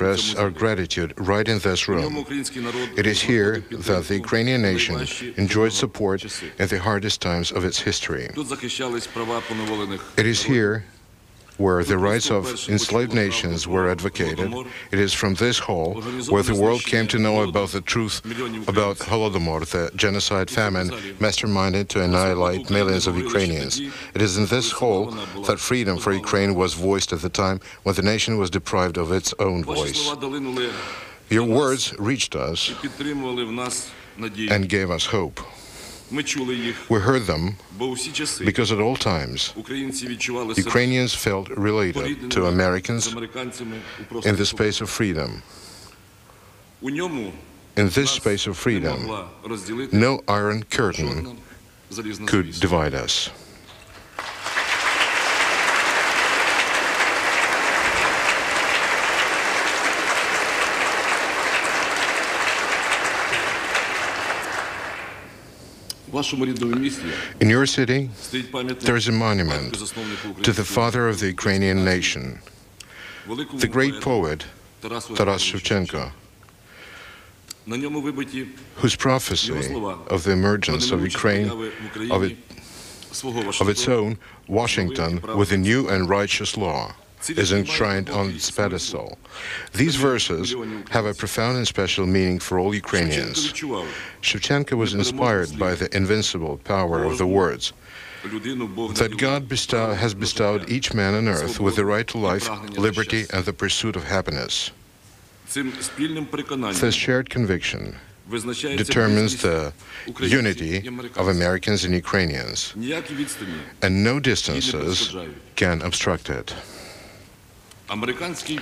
express our gratitude right in this room. It is here that the Ukrainian nation enjoyed support in the hardest times of its history. It is here where the rights of enslaved nations were advocated. It is from this hall where the world came to know about the truth about Holodomor, the genocide famine masterminded to annihilate millions of Ukrainians. It is in this hall that freedom for Ukraine was voiced at the time when the nation was deprived of its own voice. Your words reached us and gave us hope. We heard them because at all times Ukrainians felt related to Americans in the space of freedom. In this space of freedom, no iron curtain could divide us. In your city, there is a monument to the father of the Ukrainian nation, the great poet Taras Shevchenko, whose prophecy of the emergence of Ukraine, of, it, of its own Washington with a new and righteous law, is enshrined on its pedestal. These verses have a profound and special meaning for all Ukrainians. Shevchenko was inspired by the invincible power of the words that God bestow, has bestowed each man on earth with the right to life, liberty, and the pursuit of happiness. This shared conviction determines the unity of Americans and Ukrainians, and no distances can obstruct it. американский